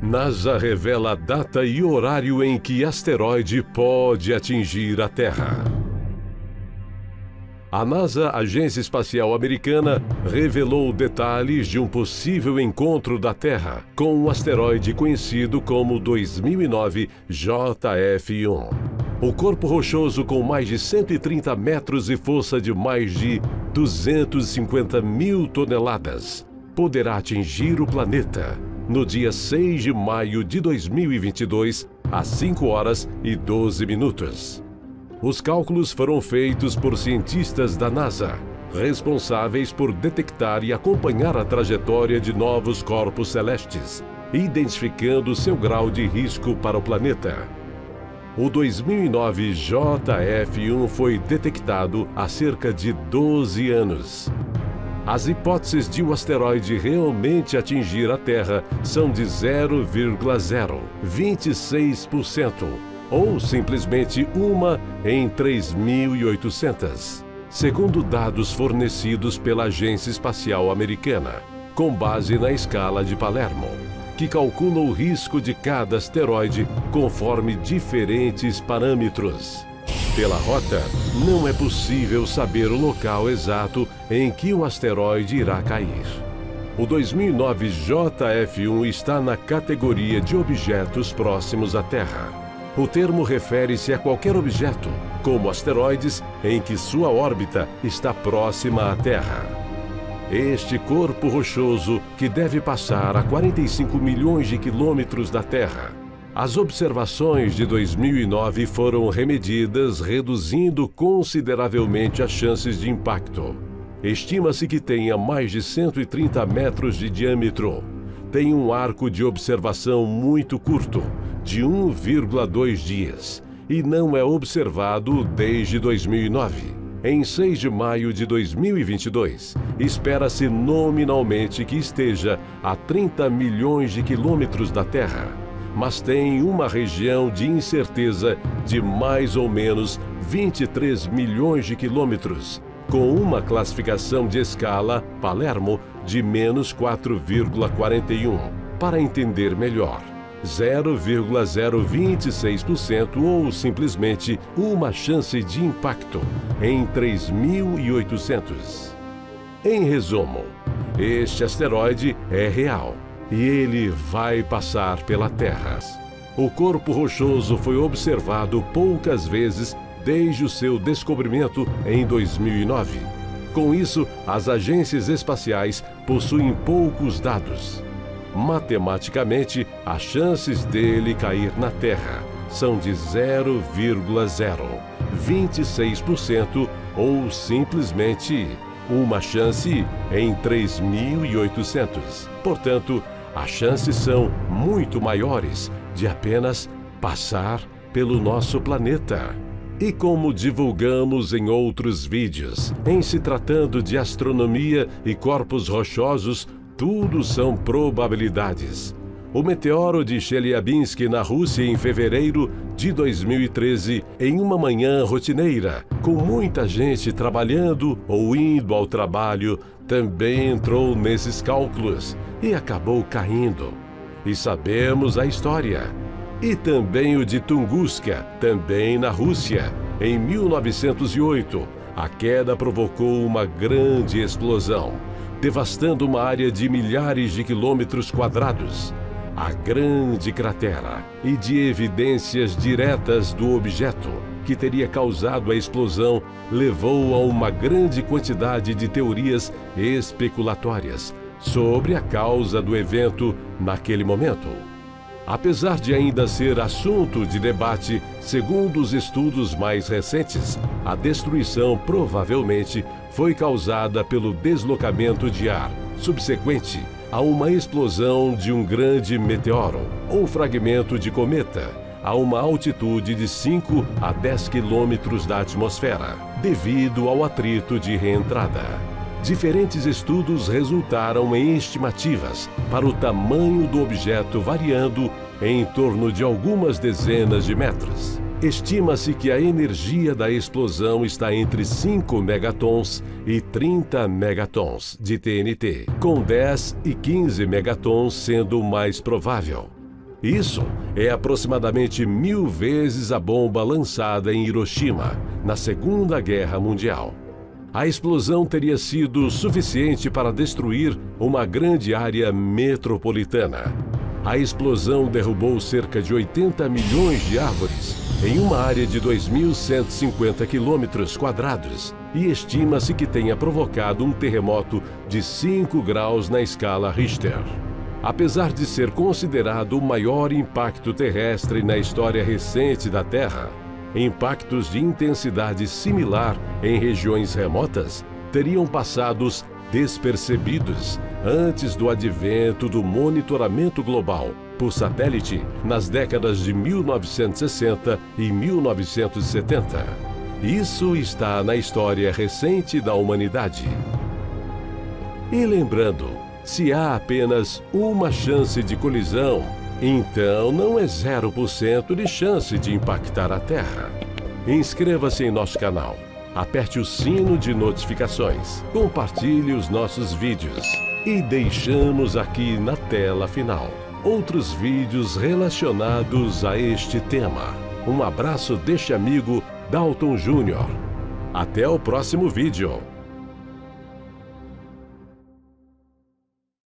NASA revela a data e horário em que asteroide pode atingir a Terra. A NASA, Agência Espacial Americana, revelou detalhes de um possível encontro da Terra com um asteroide conhecido como 2009 JF1. O corpo rochoso com mais de 130 metros e força de mais de 250 mil toneladas poderá atingir o planeta no dia 6 de maio de 2022, às 5 horas e 12 minutos. Os cálculos foram feitos por cientistas da NASA, responsáveis por detectar e acompanhar a trajetória de novos corpos celestes, identificando seu grau de risco para o planeta. O 2009 JF1 foi detectado há cerca de 12 anos as hipóteses de o um asteroide realmente atingir a Terra são de 0,026% ou simplesmente uma em 3.800, segundo dados fornecidos pela Agência Espacial Americana, com base na escala de Palermo, que calcula o risco de cada asteroide conforme diferentes parâmetros. Pela rota, não é possível saber o local exato em que o asteroide irá cair. O 2009 JF1 está na categoria de objetos próximos à Terra. O termo refere-se a qualquer objeto, como asteroides, em que sua órbita está próxima à Terra. Este corpo rochoso, que deve passar a 45 milhões de quilômetros da Terra, as observações de 2009 foram remedidas, reduzindo consideravelmente as chances de impacto. Estima-se que tenha mais de 130 metros de diâmetro. Tem um arco de observação muito curto, de 1,2 dias, e não é observado desde 2009. Em 6 de maio de 2022, espera-se nominalmente que esteja a 30 milhões de quilômetros da Terra mas tem uma região de incerteza de mais ou menos 23 milhões de quilômetros, com uma classificação de escala Palermo de menos 4,41. Para entender melhor, 0,026% ou simplesmente uma chance de impacto em 3.800. Em resumo, este asteroide é real e ele vai passar pela Terra. O corpo rochoso foi observado poucas vezes desde o seu descobrimento em 2009. Com isso, as agências espaciais possuem poucos dados. Matematicamente, as chances dele cair na Terra são de 0,026% ou simplesmente uma chance em 3.800. Portanto, as chances são muito maiores de apenas passar pelo nosso planeta. E como divulgamos em outros vídeos, em se tratando de astronomia e corpos rochosos, tudo são probabilidades. O meteoro de Chelyabinsk na Rússia em fevereiro de 2013, em uma manhã rotineira, com muita gente trabalhando ou indo ao trabalho, também entrou nesses cálculos e acabou caindo. E sabemos a história. E também o de Tunguska, também na Rússia, em 1908. A queda provocou uma grande explosão, devastando uma área de milhares de quilômetros quadrados a grande cratera e de evidências diretas do objeto que teria causado a explosão levou a uma grande quantidade de teorias especulatórias sobre a causa do evento naquele momento. Apesar de ainda ser assunto de debate, segundo os estudos mais recentes, a destruição provavelmente foi causada pelo deslocamento de ar subsequente a uma explosão de um grande meteoro ou fragmento de cometa a uma altitude de 5 a 10 quilômetros da atmosfera, devido ao atrito de reentrada. Diferentes estudos resultaram em estimativas para o tamanho do objeto variando em torno de algumas dezenas de metros. Estima-se que a energia da explosão está entre 5 megatons e 30 megatons de TNT, com 10 e 15 megatons sendo o mais provável. Isso é aproximadamente mil vezes a bomba lançada em Hiroshima na Segunda Guerra Mundial. A explosão teria sido suficiente para destruir uma grande área metropolitana. A explosão derrubou cerca de 80 milhões de árvores em uma área de 2.150 quilômetros quadrados e estima-se que tenha provocado um terremoto de 5 graus na escala Richter. Apesar de ser considerado o maior impacto terrestre na história recente da Terra, impactos de intensidade similar em regiões remotas teriam passados despercebidos antes do advento do monitoramento global por satélite nas décadas de 1960 e 1970. Isso está na história recente da humanidade. E lembrando, se há apenas uma chance de colisão, então não é 0% de chance de impactar a Terra. Inscreva-se em nosso canal, aperte o sino de notificações, compartilhe os nossos vídeos e deixamos aqui na tela final outros vídeos relacionados a este tema. Um abraço deste amigo Dalton Júnior. Até o próximo vídeo.